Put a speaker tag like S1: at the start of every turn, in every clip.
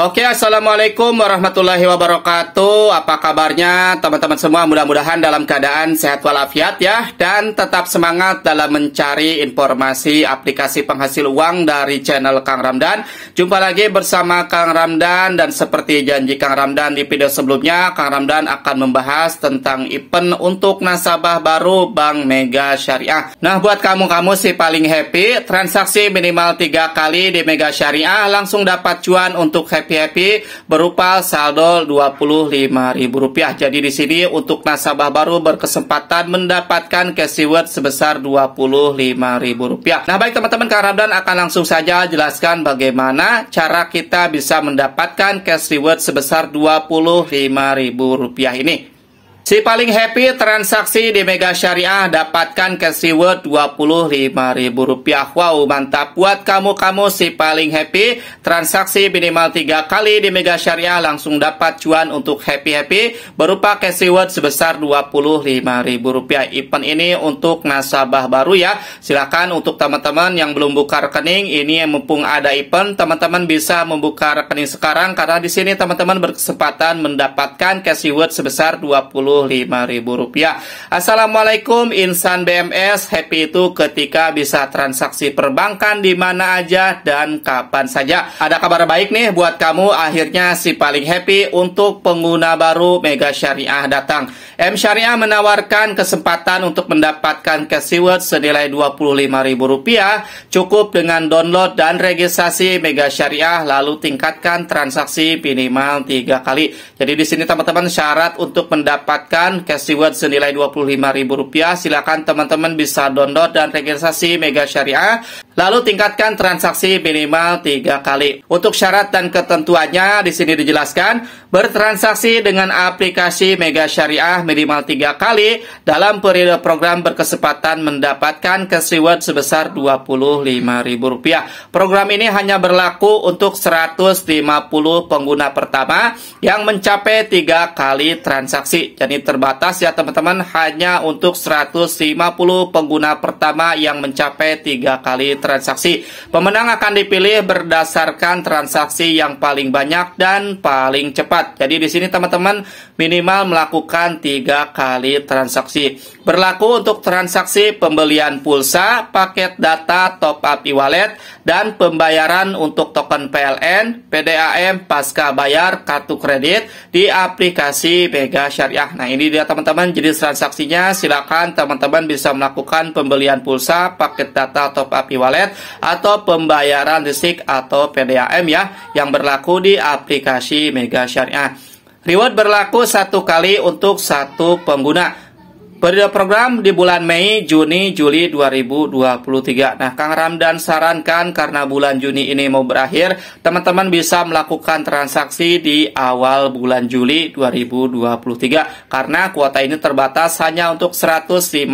S1: Oke, Assalamualaikum warahmatullahi wabarakatuh. Apa kabarnya teman-teman semua? Mudah-mudahan dalam keadaan sehat walafiat ya. Dan tetap semangat dalam mencari informasi aplikasi penghasil uang dari channel Kang Ramdan. Jumpa lagi bersama Kang Ramdan dan seperti janji Kang Ramdan di video sebelumnya, Kang Ramdan akan membahas tentang event untuk nasabah baru Bank Mega Syariah. Nah, buat kamu-kamu sih paling happy, transaksi minimal tiga kali di Mega Syariah langsung dapat cuan untuk happy-happy berupa saldo Rp25.000. Jadi di sini untuk nasabah baru berkesempatan mendapatkan cash reward sebesar Rp25.000. Nah, baik teman-teman, Kang Ramdan akan langsung saja jelaskan bagaimana cara kita bisa mendapatkan cash reward sebesar Rp25.000 ini. Si paling happy transaksi di Mega Syariah dapatkan cash reward Rp25.000. Wow, mantap. Buat kamu-kamu si paling happy transaksi minimal 3 kali di Mega Syariah langsung dapat cuan untuk happy-happy berupa cash reward sebesar Rp25.000. Event ini untuk nasabah baru ya. Silakan untuk teman-teman yang belum buka rekening, ini yang mumpung ada event, teman-teman bisa membuka rekening sekarang karena di sini teman-teman berkesempatan mendapatkan cash reward sebesar 20 Rp25.000. Assalamualaikum insan BMS. Happy itu ketika bisa transaksi perbankan di mana aja dan kapan saja. Ada kabar baik nih buat kamu akhirnya si paling happy untuk pengguna baru Mega Syariah datang. M Syariah menawarkan kesempatan untuk mendapatkan reward senilai Rp25.000 cukup dengan download dan registrasi Mega Syariah lalu tingkatkan transaksi minimal 3 kali. Jadi di sini teman-teman syarat untuk mendapatkan mendapatkan cash reward senilai Rp25.000, silakan teman-teman bisa download dan registrasi Mega Syariah. Lalu tingkatkan transaksi minimal 3 kali. Untuk syarat dan ketentuannya di sini dijelaskan, bertransaksi dengan aplikasi Mega Syariah minimal 3 kali dalam periode program berkesempatan mendapatkan cash reward sebesar Rp25.000. Program ini hanya berlaku untuk 150 pengguna pertama yang mencapai 3 kali transaksi. Jadi terbatas ya teman-teman hanya untuk 150 pengguna pertama yang mencapai tiga kali transaksi. Pemenang akan dipilih berdasarkan transaksi yang paling banyak dan paling cepat. Jadi di sini teman-teman minimal melakukan tiga kali transaksi. Berlaku untuk transaksi pembelian pulsa, paket data, top up e-wallet, dan pembayaran untuk token PLN, PDAM, pasca bayar, kartu kredit di aplikasi Mega Syariah. Nah ini dia teman-teman jenis transaksinya. Silakan teman-teman bisa melakukan pembelian pulsa, paket data, top up e-wallet, atau pembayaran listrik atau PDAM ya yang berlaku di aplikasi Mega Syariah. Reward berlaku satu kali untuk satu pengguna. Periode program di bulan Mei, Juni, Juli 2023. Nah, Kang Ramdan sarankan karena bulan Juni ini mau berakhir, teman-teman bisa melakukan transaksi di awal bulan Juli 2023. Karena kuota ini terbatas hanya untuk 150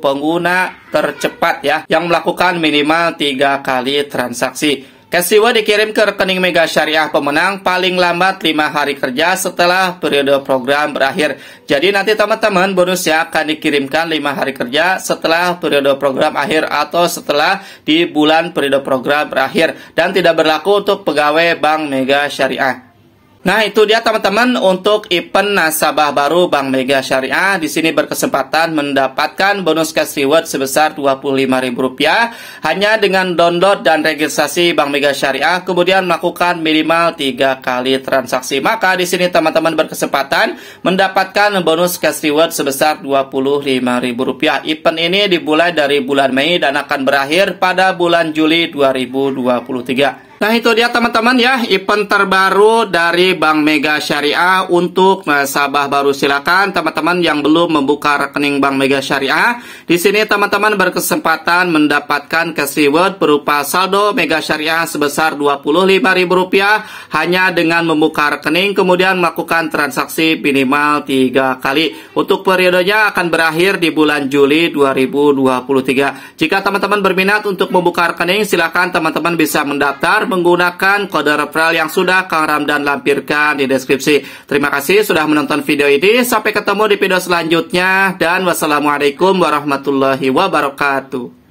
S1: pengguna tercepat ya, yang melakukan minimal 3 kali transaksi. Kasiwa dikirim ke rekening Mega Syariah pemenang paling lambat 5 hari kerja setelah periode program berakhir. Jadi nanti teman-teman bonusnya akan dikirimkan 5 hari kerja setelah periode program akhir atau setelah di bulan periode program berakhir dan tidak berlaku untuk pegawai Bank Mega Syariah. Nah, itu dia teman-teman untuk event nasabah baru Bank Mega Syariah. Di sini berkesempatan mendapatkan bonus cash reward sebesar Rp25.000 hanya dengan download dan registrasi Bank Mega Syariah, kemudian melakukan minimal 3 kali transaksi. Maka di sini teman-teman berkesempatan mendapatkan bonus cash reward sebesar Rp25.000. Event ini dimulai dari bulan Mei dan akan berakhir pada bulan Juli 2023. Nah itu dia teman-teman ya event terbaru dari Bank Mega Syariah untuk nasabah baru silakan teman-teman yang belum membuka rekening Bank Mega Syariah. Di sini teman-teman berkesempatan mendapatkan reward berupa saldo Mega Syariah sebesar Rp25.000 hanya dengan membuka rekening kemudian melakukan transaksi minimal 3 kali. Untuk periodenya akan berakhir di bulan Juli 2023. Jika teman-teman berminat untuk membuka rekening silakan teman-teman bisa mendaftar menggunakan kode referral yang sudah Kang Ramdan lampirkan di deskripsi. Terima kasih sudah menonton video ini. Sampai ketemu di video selanjutnya dan wassalamualaikum warahmatullahi wabarakatuh.